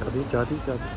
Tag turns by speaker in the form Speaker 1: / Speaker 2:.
Speaker 1: क्या दी क्या दी क्या दी?